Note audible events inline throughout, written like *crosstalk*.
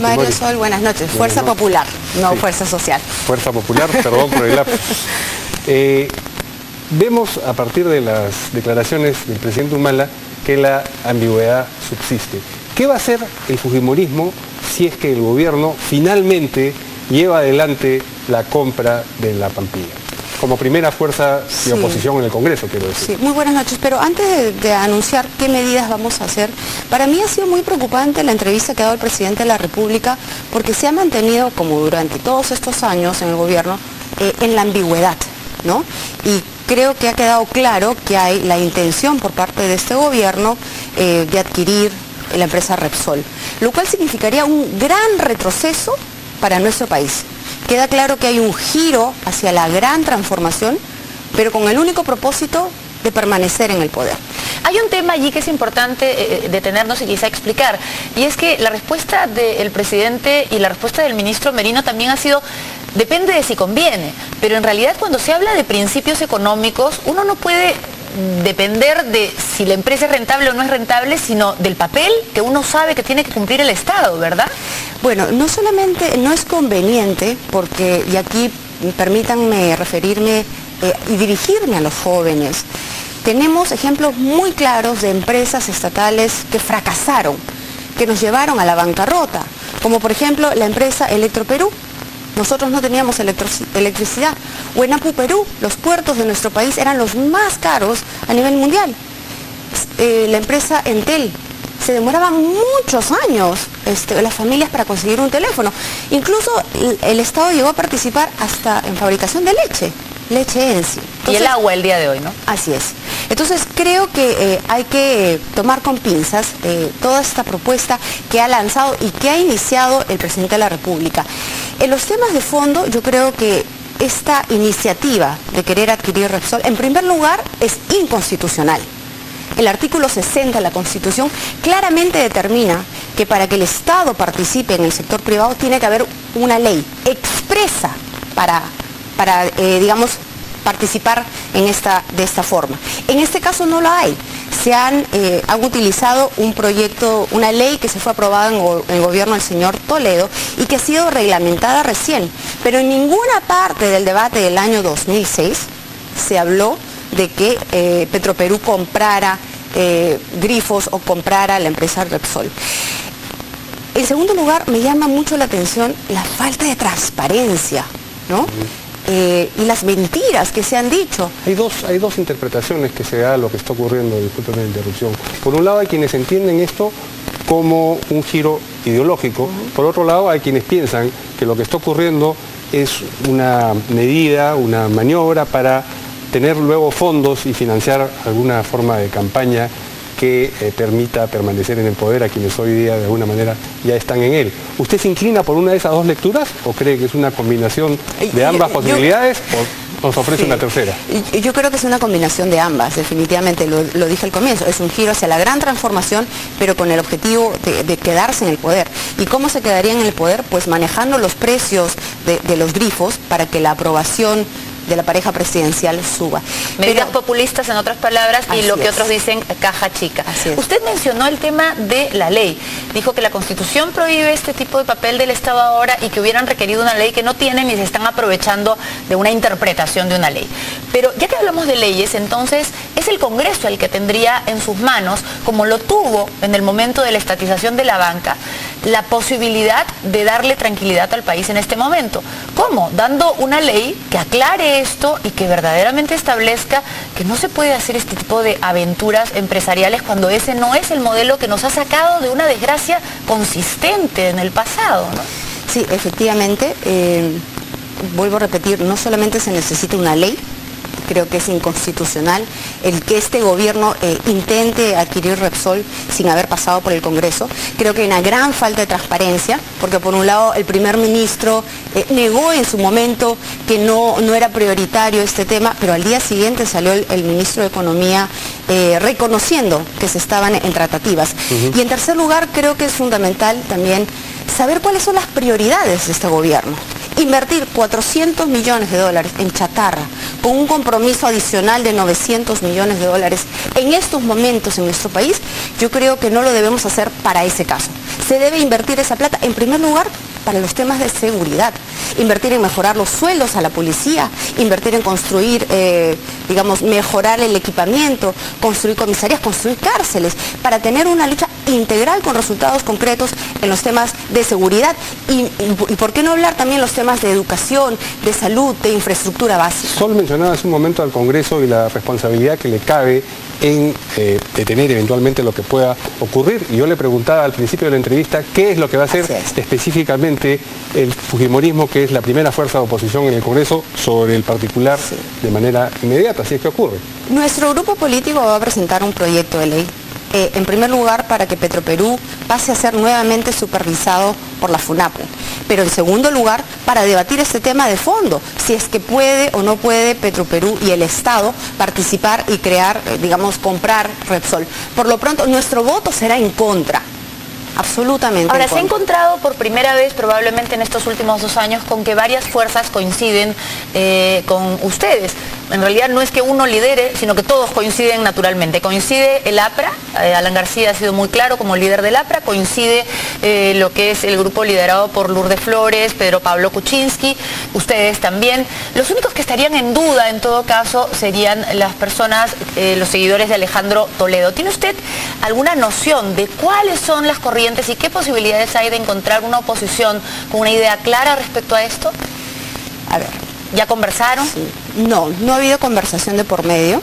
Mario Sol, buenas noches. Fuerza Popular, no Fuerza Social. Fuerza Popular, perdón por el lapso. *laughs* Eh, vemos a partir de las declaraciones del presidente Humala que la ambigüedad subsiste. ¿Qué va a hacer el Fujimorismo si es que el gobierno finalmente lleva adelante la compra de la Pampilla? Como primera fuerza de oposición en el Congreso, quiero decir. Sí, muy buenas noches. Pero antes de, anunciar qué medidas vamos a hacer, para mí ha sido muy preocupante la entrevista que ha dado el presidente de la República, porque se ha mantenido, como durante todos estos años en el gobierno, eh, en la ambigüedad, ¿no? Y creo que ha quedado claro que hay la intención por parte de este gobierno eh, de adquirir la empresa Repsol, lo cual significaría un gran retroceso para nuestro país. Queda claro que hay un giro hacia la gran transformación, pero con el único propósito de permanecer en el poder. Hay un tema allí que es importante eh, eh, detenernos y quizá explicar, y es que la respuesta del presidente y la respuesta del ministro Merino también ha sido, depende de si conviene, pero en realidad cuando se habla de principios económicos, uno no puede depender de si la empresa es rentable o no es rentable, sino del papel que uno sabe que tiene que cumplir el Estado, ¿verdad? Bueno, no solamente no es conveniente, porque, y aquí permítanme referirme eh, y dirigirme a los jóvenes, tenemos ejemplos muy claros de empresas estatales que fracasaron, que nos llevaron a la bancarrota, como por ejemplo la empresa Electroperú, nosotros no teníamos electricidad. O en Apu, Perú, los puertos de nuestro país eran los más caros a nivel mundial. Eh, la empresa Entel, se demoraban muchos años este, las familias para conseguir un teléfono. Incluso el Estado llegó a participar hasta en fabricación de leche leche en sí. y el agua el día de hoy, ¿no? Así es. Entonces creo que eh, hay que tomar con pinzas eh, toda esta propuesta que ha lanzado y que ha iniciado el presidente de la República. En los temas de fondo yo creo que esta iniciativa de querer adquirir Repsol, en primer lugar, es inconstitucional. El artículo 60 de la Constitución claramente determina que para que el Estado participe en el sector privado tiene que haber una ley expresa para eh, digamos, participar de esta forma. En este caso no lo hay. Se han, eh, han utilizado un proyecto, una ley que se fue aprobada en, el gobierno del señor Toledo y que ha sido reglamentada recién. Pero en ninguna parte del debate del año 2006 se habló de que eh, Petroperú comprara grifos o comprara la empresa Repsol. En segundo lugar, me llama mucho la atención la falta de transparencia, ¿no? Eh, y las mentiras que se han dicho. Hay dos, hay dos interpretaciones que se da a lo que está ocurriendo, disculpen la interrupción. Por un lado hay quienes entienden esto como un giro ideológico, por otro lado hay quienes piensan que lo que está ocurriendo es una medida, una maniobra para tener luego fondos y financiar alguna forma de campaña que eh, permita permanecer en el poder a quienes hoy día de alguna manera ya están en él. ¿Usted se inclina por una de esas dos lecturas o cree que es una combinación de ambas posibilidades o nos ofrece una tercera? Yo creo que es una combinación de ambas, definitivamente, lo, dije al comienzo, es un giro hacia la gran transformación, pero con el objetivo de, quedarse en el poder. ¿Y cómo se quedaría en el poder? Pues manejando los precios de los grifos para que la aprobación de la pareja presidencial suba. Medidas populistas, en otras palabras, y lo que otros dicen caja chica. Usted mencionó el tema de la ley. Dijo que la Constitución prohíbe este tipo de papel del Estado ahora y que hubieran requerido una ley que no tienen y se están aprovechando de una interpretación de una ley. Pero ya que hablamos de leyes, entonces es el Congreso el que tendría en sus manos, como lo tuvo en el momento de la estatización de la banca, la posibilidad de darle tranquilidad al país en este momento. ¿Cómo? Dando una ley que aclare esto y que verdaderamente establezca que no se puede hacer este tipo de aventuras empresariales cuando ese no es el modelo que nos ha sacado de una desgracia consistente en el pasado. Sí, efectivamente. Eh, vuelvo a repetir, no solamente se necesita una ley, creo que es inconstitucional el que este gobierno eh, intente adquirir Repsol sin haber pasado por el Congreso. Creo que hay una gran falta de transparencia, porque por un lado el primer ministro eh, negó en su momento que no, no era prioritario este tema, pero al día siguiente salió el, ministro de Economía eh, reconociendo que se estaban en tratativas. Y en tercer lugar, creo que es fundamental también saber cuáles son las prioridades de este gobierno invertir 400 millones de dólares en chatarra con un compromiso adicional de 900 millones de dólares en estos momentos en nuestro país, yo creo que no lo debemos hacer para ese caso. se debe invertir esa plata, en primer lugar, para los temas de seguridad. Invertir en mejorar los sueldos a la policía, invertir en construir, eh, digamos, mejorar el equipamiento, construir comisarías, construir cárceles, para tener una lucha integral con resultados concretos en los temas de seguridad y, por qué no hablar también los temas de educación, de salud, de infraestructura básica. Sol mencionaba hace un momento al Congreso y la responsabilidad que le cabe en eh, detener eventualmente lo que pueda ocurrir. Y yo le preguntaba al principio de la entrevista qué es lo que va a hacer específicamente el Fujimorismo, que es la primera fuerza de oposición en el Congreso, sobre el particular de manera inmediata, así es que ocurre. Nuestro grupo político va a presentar un proyecto de ley eh, en primer lugar, para que Petroperú pase a ser nuevamente supervisado por la FUNAPU. Pero en segundo lugar, para debatir este tema de fondo, si es que puede o no puede Petroperú y el Estado participar y crear, eh, digamos, comprar Repsol. Por lo pronto, nuestro voto será en contra absolutamente. Ahora, se ha encontrado por primera vez, probablemente en estos últimos dos años, con que varias fuerzas coinciden eh, con ustedes. En realidad no es que uno lidere, sino que todos coinciden naturalmente. Coincide el APRA, eh, Alan García ha sido muy claro como líder del APRA, coincide eh, lo que es el grupo liderado por Lourdes Flores, Pedro Pablo Kuczynski, ustedes también. Los únicos que estarían en duda en todo caso serían las personas, los seguidores de Alejandro Toledo. ¿Tiene usted alguna noción de cuáles son las corrientes y qué posibilidades hay de encontrar una oposición con una idea clara respecto a esto? A ver. ¿Ya conversaron? No, no ha habido conversación de por medio.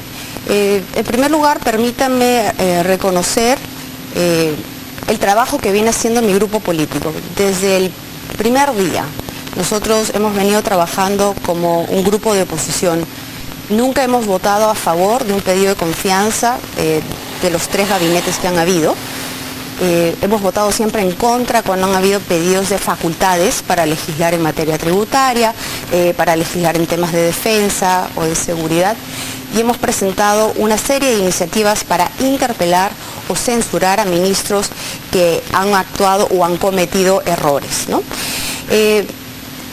Eh, en primer lugar, permítanme eh, reconocer eh, el trabajo que viene haciendo mi grupo político. Desde el primer día, nosotros hemos venido trabajando como un grupo de oposición. Nunca hemos votado a favor de un pedido de confianza de los tres gabinetes que han habido. Eh, hemos votado siempre en contra cuando han habido pedidos de facultades para legislar en materia tributaria, eh, para legislar en temas de defensa o de seguridad y hemos presentado una serie de iniciativas para interpelar o censurar a ministros que han actuado o han cometido errores. Eh,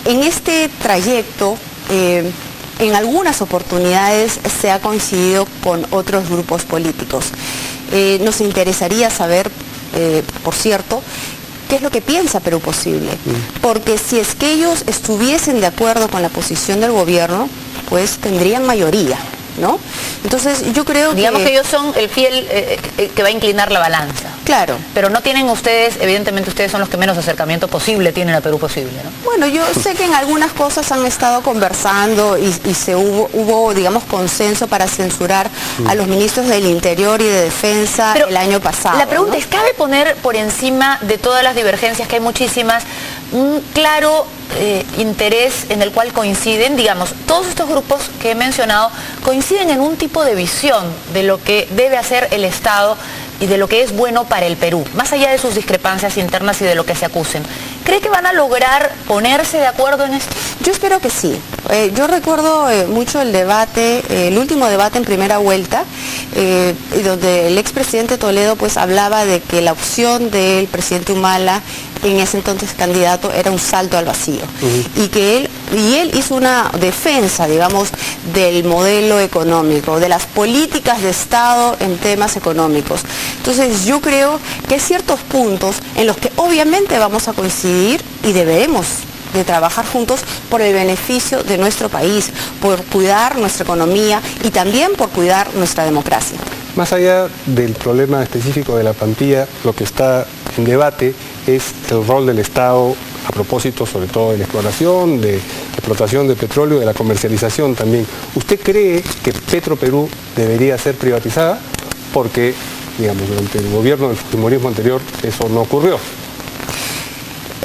en este trayecto, en algunas oportunidades se ha coincidido con otros grupos políticos. nos interesaría saber eh, por cierto, qué es lo que piensa Perú Posible. Porque si es que ellos estuviesen de acuerdo con la posición del gobierno, pues tendrían mayoría. ¿no? Entonces yo creo Digamos que... ellos son el fiel eh, eh, que va a inclinar la balanza. Claro. Pero no tienen ustedes, evidentemente ustedes son los que menos acercamiento posible tienen a Perú posible, ¿no? Bueno, yo sé que en algunas cosas han estado conversando y, se hubo, digamos, consenso para censurar a los ministros del Interior y de Defensa el año pasado. La pregunta es, ¿cabe poner por encima de todas las divergencias, que hay muchísimas, un claro eh, interés en el cual coinciden, digamos, todos estos grupos que he mencionado coinciden en un tipo de visión de lo que debe hacer el Estado y de lo que es bueno para el Perú, más allá de sus discrepancias internas y de lo que se acusen. ¿Cree que van a lograr ponerse de acuerdo en esto? Yo espero que sí. Eh, yo recuerdo eh, mucho el debate, el último debate en primera vuelta, donde el expresidente Toledo pues hablaba de que la opción del presidente Humala en ese entonces candidato era un salto al vacío. Y que él y él hizo una defensa digamos del modelo económico de las políticas de Estado en temas económicos. Entonces yo creo que hay ciertos puntos en los que obviamente vamos a coincidir y deberemos de trabajar juntos por el beneficio de nuestro país, por cuidar nuestra economía y también por cuidar nuestra democracia. Más allá del problema específico de la plantilla, lo que está en debate es el rol del Estado a propósito sobre todo de la exploración, de explotación de petróleo, de la comercialización también. ¿Usted cree que Petro Perú debería ser privatizada? Porque, digamos, durante el gobierno del fujimorismo anterior eso no ocurrió.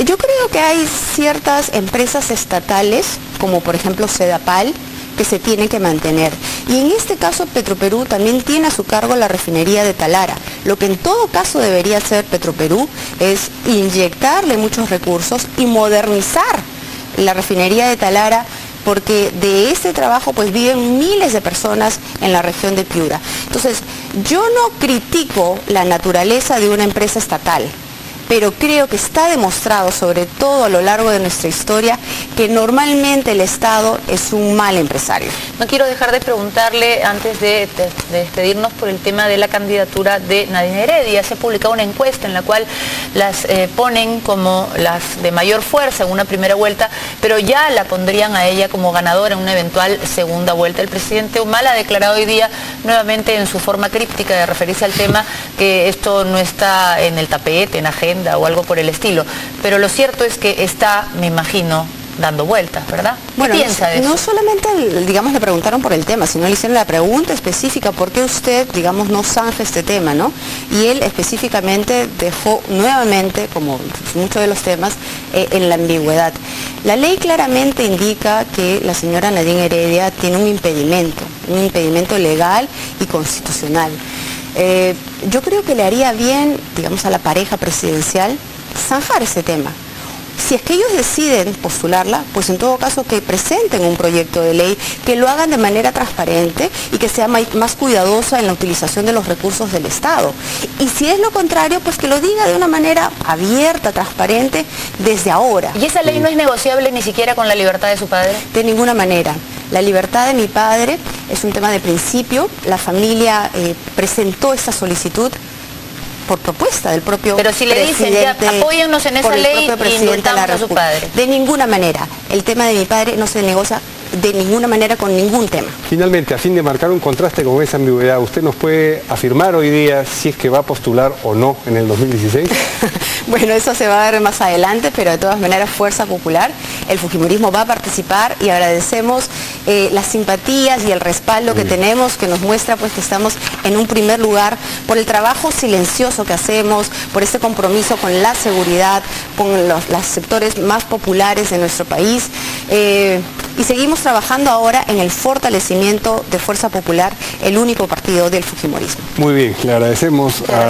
Yo creo que hay ciertas empresas estatales, como por ejemplo Sedapal, que se tienen que mantener. Y en este caso Petroperú también tiene a su cargo la refinería de Talara. Lo que en todo caso debería hacer Petroperú es inyectarle muchos recursos y modernizar la refinería de Talara porque de ese trabajo pues viven miles de personas en la región de Piura. Entonces, yo no critico la naturaleza de una empresa estatal, pero creo que está demostrado, sobre todo a lo largo de nuestra historia, que normalmente el Estado es un mal empresario. No quiero dejar de preguntarle, antes de, despedirnos, por el tema de la candidatura de Nadine Heredia. Se ha publicado una encuesta en la cual las eh, ponen como las de mayor fuerza en una primera vuelta, pero ya la pondrían a ella como ganadora en una eventual segunda vuelta. El presidente Humala ha declarado hoy día nuevamente en su forma críptica de referirse al tema que esto no está en el tapete, en agenda o algo por el estilo. Pero lo cierto es que está, me imagino, dando vueltas, ¿verdad? ¿Qué piensa de eso? No solamente, digamos, le preguntaron por el tema, sino le hicieron la pregunta específica, ¿por qué usted, digamos, no zanja este tema, no? Y él específicamente dejó nuevamente, como muchos de los temas, eh, en la ambigüedad. La ley claramente indica que la señora Nadine Heredia tiene un impedimento, un impedimento legal y constitucional. Eh, yo creo que le haría bien, digamos, a la pareja presidencial zanjar ese tema si es que ellos deciden postularla, pues en todo caso que presenten un proyecto de ley, que lo hagan de manera transparente y que sea más cuidadosa en la utilización de los recursos del Estado. Y si es lo contrario, pues que lo diga de una manera abierta, transparente, desde ahora. ¿Y esa ley no es negociable ni siquiera con la libertad de su padre? De ninguna manera. La libertad de mi padre es un tema de principio. La familia eh, presentó esta solicitud por propuesta del propio Pero si le dicen, ya, apóyennos en esa ley y indultamos a su padre. De ninguna manera. El tema de mi padre no se negocia de ninguna manera con ningún tema. Finalmente, a fin de marcar un contraste con esa ambigüedad, ¿usted nos puede afirmar hoy día si es que va a postular o no en el 2016? *laughs* bueno, eso se va a ver más adelante, pero de todas maneras Fuerza Popular, el Fujimorismo va a participar y agradecemos eh, las simpatías y el respaldo que tenemos, que nos muestra pues que estamos en un primer lugar por el trabajo silencioso que hacemos, por este compromiso con la seguridad, con los, sectores más populares de nuestro país. Eh, y seguimos trabajando ahora en el fortalecimiento de Fuerza Popular, el único partido del Fujimorismo. Muy bien, le agradecemos a...